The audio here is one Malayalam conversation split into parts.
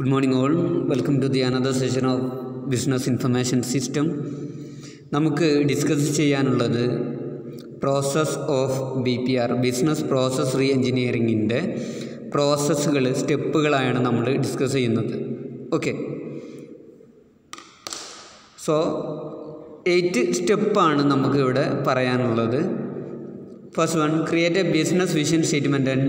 Good morning all welcome to the another session of business information system നമുക്ക് ഡിസ്കസ് ചെയ്യാനുള്ളത് process of B P R business process re എൻജിനീയറിങ്ങിന്റെ പ്രോസസ്സുകൾ സ്റ്റെപ്പുകളാണ് നമ്മൾ ഡിസ്കസ് ചെയ്യുന്നത്. ഓക്കെ സോ എയ്റ്റ് സ്റ്റെപ്പാണ് നമുക്ക് ഇവിടെ പറയാനുള്ളത്. First one create a business vision statement and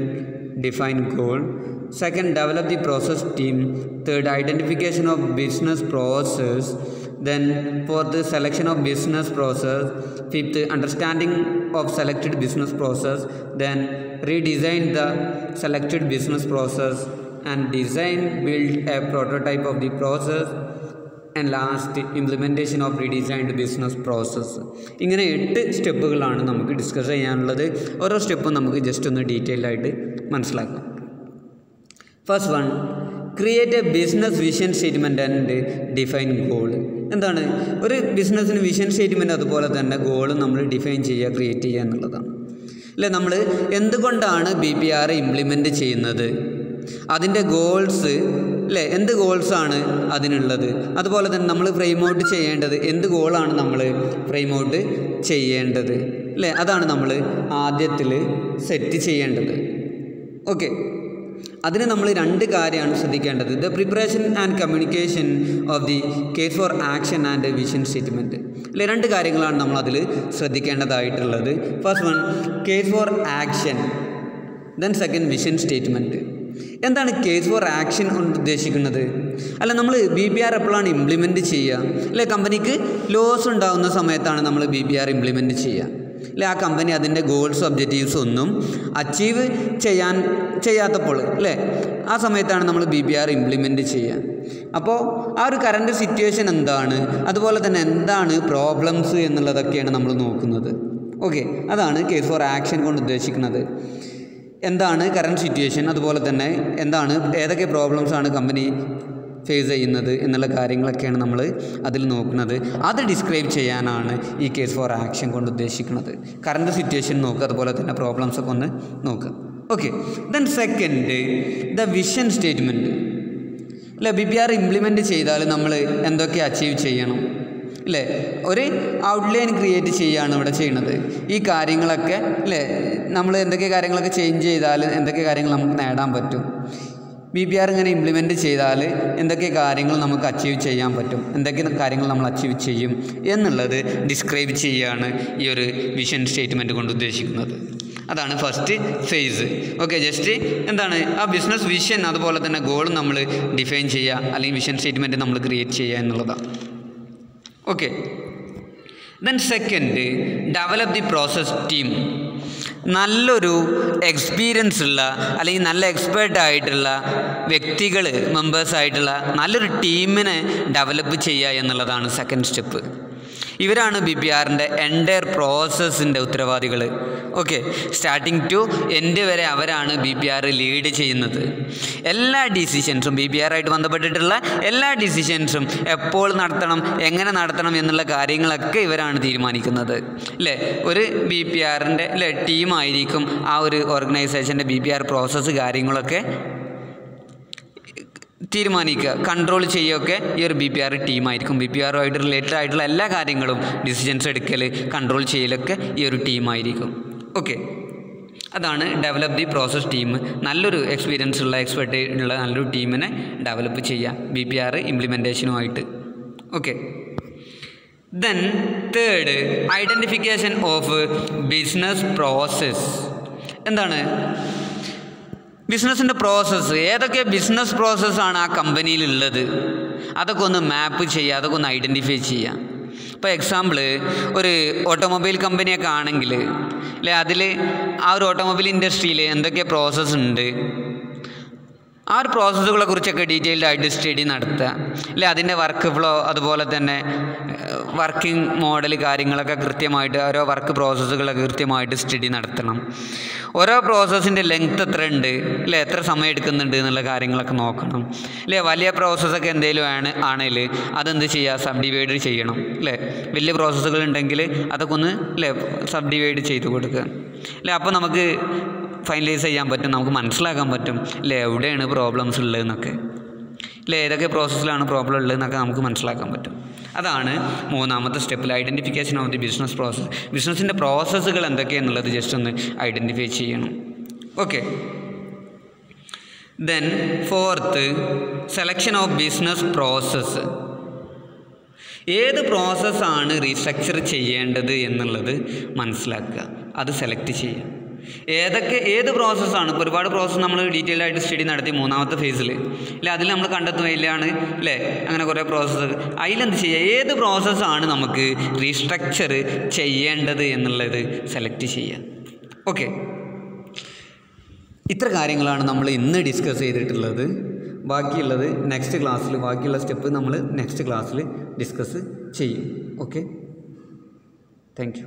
define goal Second, develop the process team. Third, identification of business process. Then, for the selection of business process. Fifth, understanding of selected business process. Then, redesign the selected business process and design build a prototype of the process and last implementation of redesigned business process ഇങ്ങനെ എട്ട് സ്റ്റെപ്പുകളാണ് നമുക്ക് ഡിസ്കസ് ചെയ്യാനുള്ളത് ഓരോ സ്റ്റെപ്പും നമുക്ക് ജസ്റ്റ് ഒന്ന് ഡീറ്റെയിൽഡ് ആയിട്ട് മനസ്സിലാക്കാം First one create a business vision statement and define goal എന്താണ്? ഒരു ബിസിനസ്സിന് വിഷൻ സ്റ്റേറ്റ്മെന്റ് അതുപോലെ തന്നെ ഗോൾ നമ്മൾ ഡിഫൈൻ ചെയ്യുക ക്രിയേറ്റ് ചെയ്യുക എന്നുള്ളതാണ്. അല്ലേ? നമ്മൾ എന്തുകൊണ്ടാണ് ബി പി ആർ ഇംപ്ലിമെന്റ് ചെയ്യുന്നത്? അതിന്റെ ഗോൾസ് അല്ലേ? എന്ത് ഗോൾസാണ് അതിനുള്ളത്? അതുപോലെ തന്നെ നമ്മൾ ഫ്രെയിം ഔട്ട് ചെയ്യേണ്ടത് എന്ത് ഗോളാണ് നമ്മൾ ഫ്രെയിം ഔട്ട് ചെയ്യേണ്ടത്? അല്ലേ? അതാണ് നമ്മൾ ആദ്യത്തിൽ സെറ്റ് ചെയ്യേണ്ടത്. ഓക്കെ അതിന് നമ്മൾ രണ്ട് കാര്യമാണ് ശ്രദ്ധിക്കേണ്ടത്. The preparation and communication of the case for action and vision statement അല്ലെ? രണ്ട് കാര്യങ്ങളാണ് നമ്മൾ അതിൽ ശ്രദ്ധിക്കേണ്ടതായിട്ടുള്ളത്. First one case for action then second vision statement എന്താണ് കേസ് ഫോർ ആക്ഷൻ കൊണ്ട് ഉദ്ദേശിക്കുന്നത്? അല്ല നമ്മൾ ബി പി ആർ എപ്പോഴാണ് ഇംപ്ലിമെന്റ് ചെയ്യുക? അല്ലെ? കമ്പനിക്ക് ലോസ് ഉണ്ടാകുന്ന സമയത്താണ് നമ്മൾ ബി പി ആർ ഇംപ്ലിമെന്റ് ചെയ്യുക. അല്ലെ ആ കമ്പനി അതിന്റെ ഗോൾസ് ഒബ്ജക്റ്റീവ്സ് ഒന്നും അച്ചീവ് ചെയ്യാൻ ചെയ്യാത്തപ്പോൾ അല്ലേ ആ സമയത്താണ് നമ്മൾ ബി ബി ആർ ഇംപ്ലിമെന്റ് ചെയ്യുക. അപ്പോൾ ആ ഒരു കറണ്ട് സിറ്റുവേഷൻ എന്താണ്? അതുപോലെ തന്നെ എന്താണ് പ്രോബ്ലംസ് എന്നുള്ളതൊക്കെയാണ് നമ്മൾ നോക്കുന്നത്. ഓക്കെ അതാണ് കേസ് ഫോർ ആക്ഷൻ കൊണ്ട് ഉദ്ദേശിക്കുന്നത്. എന്താണ് കറണ്ട് സിറ്റുവേഷൻ അതുപോലെ തന്നെ എന്താണ് ഏതൊക്കെ പ്രോബ്ലംസ് ആണ് കമ്പനി ഫേസ് ചെയ്യുന്നത് എന്നുള്ള കാര്യങ്ങളൊക്കെയാണ് നമ്മൾ അതിൽ നോക്കുന്നത്. അത് ഡിസ്ക്രൈബ് ചെയ്യാനാണ് ഈ കേസ് ഫോർ ആക്ഷൻ കൊണ്ട് ഉദ്ദേശിക്കുന്നത്. കറണ്ട് സിറ്റുവേഷൻ നോക്കുക അതുപോലെ തന്നെ പ്രോബ്ലംസ് ഒക്കെ ഒന്ന് നോക്കുക. Okay then second the vision statement അല്ലേ ബി പി ആർ ഇംപ്ലിമെന്റ് ചെയ്താൽ നമ്മൾ എന്തൊക്കെ അച്ചീവ് ചെയ്യണം? അല്ലേ ഒരു ഔട്ട്ലൈൻ ക്രിയേറ്റ് ചെയ്യുകയാണ് ഇവിടെ ചെയ്യുന്നത്. ഈ കാര്യങ്ങളൊക്കെ അല്ലേ നമ്മൾ എന്തൊക്കെ കാര്യങ്ങളൊക്കെ ചേഞ്ച് ചെയ്താൽ എന്തൊക്കെ കാര്യങ്ങൾ നമുക്ക് നേടാൻ പറ്റും? ബി പി ആർ ഇങ്ങനെ ഇംപ്ലിമെന്റ് ചെയ്താൽ എന്തൊക്കെ കാര്യങ്ങൾ നമുക്ക് അച്ചീവ് ചെയ്യാൻ പറ്റും? എന്തൊക്കെ കാര്യങ്ങൾ നമ്മൾ അച്ചീവ് ചെയ്യും? എന്നുള്ളത് ഡിസ്ക്രൈബ് ചെയ്യുകയാണ് ഈ ഒരു വിഷൻ സ്റ്റേറ്റ്മെന്റ് കൊണ്ട് ഉദ്ദേശിക്കുന്നത്. അതാണ് ഫസ്റ്റ് ഫേസ് ഓക്കെ ജസ്റ്റ് എന്താണ്? ആ ബിസിനസ് വിഷൻ അതുപോലെ തന്നെ ഗോൾ നമ്മൾ ഡിഫൈൻ ചെയ്യുക അല്ലെങ്കിൽ വിഷൻ സ്റ്റേറ്റ്മെന്റ് നമ്മൾ ക്രിയേറ്റ് ചെയ്യുക എന്നുള്ളതാണ്. Okay then second develop the process team നല്ലൊരു എക്സ്പീരിയൻസ് ഉള്ള അല്ലെങ്കിൽ നല്ല എക്സ്പേർട്ട് ആയിട്ടുള്ള വ്യക്തികൾ മെമ്പേഴ്സ് ആയിട്ടുള്ള നല്ലൊരു ടീമിനെ ഡെവലപ്പ് ചെയ്യുക എന്നുള്ളതാണ് സെക്കൻഡ് സ്റ്റെപ്പ് ഇവരാണ് ബി പി ആറിന്റെ എന്റയർ പ്രോസസ്സിന്റെ ഉത്തരവാദികൾ ഓക്കെ സ്റ്റാർട്ടിങ് ടു എൻഡ് വരെ അവരാണ് ബി പി ആർ ലീഡ് ചെയ്യുന്നത്. എല്ലാ ഡിസിഷൻസും ബി പി ആറായിട്ട് ബന്ധപ്പെട്ടിട്ടുള്ള എല്ലാ ഡിസിഷൻസും എപ്പോൾ നടത്തണം എങ്ങനെ നടത്തണം എന്നുള്ള കാര്യങ്ങളൊക്കെ ഇവരാണ് തീരുമാനിക്കുന്നത്. അല്ലേ ഒരു ബി പി ആറിന്റെ അല്ലേ ടീമായിരിക്കും ആ ഒരു ഓർഗനൈസേഷന്റെ ബി പി ആർ പ്രോസസ്സ് കാര്യങ്ങളൊക്കെ തീരുമാനിക്കുക കൺട്രോൾ ചെയ്യുകയൊക്കെ ഈ ഒരു ബി പി ആർ ടീമായിരിക്കും ബി പി ആറുമായിട്ട് റിലേറ്റഡ് ആയിട്ടുള്ള എല്ലാ കാര്യങ്ങളും ഡിസിഷൻസ് എടുക്കൽ കൺട്രോൾ ചെയ്യലൊക്കെ ഈ ഒരു ടീമായിരിക്കും ഓക്കെ അതാണ് ഡെവലപ്പ് ദി പ്രോസസ് ടീം നല്ലൊരു എക്സ്പീരിയൻസ് ഉള്ള എക്സ്പെർട്ട് ഉള്ള നല്ലൊരു ടീമിനെ ഡെവലപ്പ് ചെയ്യുക B P R ഇംപ്ലിമെന്റേഷനുമായിട്ട് okay then third identification of business process എന്താണ്? ബിസിനസ്സിന്റെ പ്രോസസ്സ് ഏതൊക്കെ ബിസിനസ് പ്രോസസ്സാണ് ആ കമ്പനിയിലുള്ളത്? അതൊക്കെ ഒന്ന് മാപ്പ് ചെയ്യുക അതൊക്കെ ഒന്ന് ഐഡന്റിഫൈ ചെയ്യുക. ഇപ്പോൾ എക്സാമ്പിൾ ഒരു ഓട്ടോമൊബൈൽ കമ്പനിയൊക്കെ ആണെങ്കിൽ അല്ലെ അതിൽ ആ ഒരു ഓട്ടോമൊബൈൽ ഇൻഡസ്ട്രിയിൽ എന്തൊക്കെ പ്രോസസ്സ് ഉണ്ട്? ആ ഒരു പ്രോസസ്സുകളെ കുറിച്ചൊക്കെ ഡീറ്റെയിൽഡ് ആയിട്ട് സ്റ്റഡി നടത്തുക. അല്ലെ? അതിന്റെ വർക്ക് ഫ്ലോ അതുപോലെ തന്നെ വർക്കിംഗ് മോഡൽ കാര്യങ്ങളൊക്കെ കൃത്യമായിട്ട് ഓരോ വർക്ക് പ്രോസസ്സുകളൊക്കെ കൃത്യമായിട്ട് സ്റ്റഡി നടത്തണം. ഓരോ പ്രോസസ്സിന്റെ ലെങ്ത് എത്ര ഉണ്ട്? അല്ലെ? എത്ര സമയം എടുക്കുന്നുണ്ട് എന്നുള്ള കാര്യങ്ങളൊക്കെ നോക്കണം. അല്ലെ? വലിയ പ്രോസസ്സൊക്കെ എന്തെങ്കിലും ആണ് ആണെങ്കിൽ അതെന്ത് ചെയ്യുക? സബ് ഡിവൈഡ് ചെയ്യണം. അല്ലേ? വലിയ പ്രോസസ്സുകൾ ഉണ്ടെങ്കിൽ അതൊക്കെ ഒന്ന് അല്ലേ സബ് ഡിവൈഡ് ചെയ്ത് കൊടുക്കുക. അല്ലേ? അപ്പോൾ നമുക്ക് ഫൈനലൈസ് ചെയ്യാൻ പറ്റും നമുക്ക് മനസ്സിലാക്കാൻ പറ്റും. അല്ലേ എവിടെയാണ് പ്രോബ്ലംസ് ഉള്ളതെന്നൊക്കെ. അല്ലേ ഏതൊക്കെ പ്രോസസ്സിലാണ് പ്രോബ്ലം ഉള്ളതെന്നൊക്കെ നമുക്ക് മനസ്സിലാക്കാൻ പറ്റും. അതാണ് മൂന്നാമത്തെ സ്റ്റെപ്പിൽ identification of the business process ബിസിനസ്സിന്റെ പ്രോസസ്സുകൾ എന്തൊക്കെയാണെന്നുള്ളത് ജസ്റ്റ് ഒന്ന് ഐഡന്റിഫൈ ചെയ്യണം. Okay then fourth selection of business process ഏത് പ്രോസസ്സാണ് റീസ്ട്രക്ചർ ചെയ്യേണ്ടത് എന്നുള്ളത് മനസ്സിലാക്കുക. അത് സെലക്ട് ചെയ്യുക. ഏതൊക്കെ ഏത് പ്രോസസ്സാണ് ഇപ്പോൾ ഒരുപാട് പ്രോസസ്സ് നമ്മൾ ഡീറ്റെയിൽ ആയിട്ട് സ്റ്റഡി നടത്തി മൂന്നാമത്തെ ഫേസിൽ ഇല്ല? അതിൽ നമ്മൾ കണ്ടെത്തുകയില്ലാണ് അല്ലേ അങ്ങനെ കുറേ പ്രോസസ്സ് അതിലെന്ത് ചെയ്യുക ഏത് പ്രോസസ്സാണ് നമുക്ക് റീസ്ട്രക്ചർ ചെയ്യേണ്ടത് എന്നുള്ളത് സെലക്ട് ചെയ്യുക ഓക്കെ ഇത്ര കാര്യങ്ങളാണ് നമ്മൾ ഇന്ന് ഡിസ്കസ് ചെയ്തിട്ടുള്ളത്. ബാക്കിയുള്ളത് നെക്സ്റ്റ് ക്ലാസ്സിൽ ബാക്കിയുള്ള സ്റ്റെപ്പ് നമ്മൾ നെക്സ്റ്റ് ക്ലാസ്സിൽ ഡിസ്കസ് ചെയ്യും. Okay thank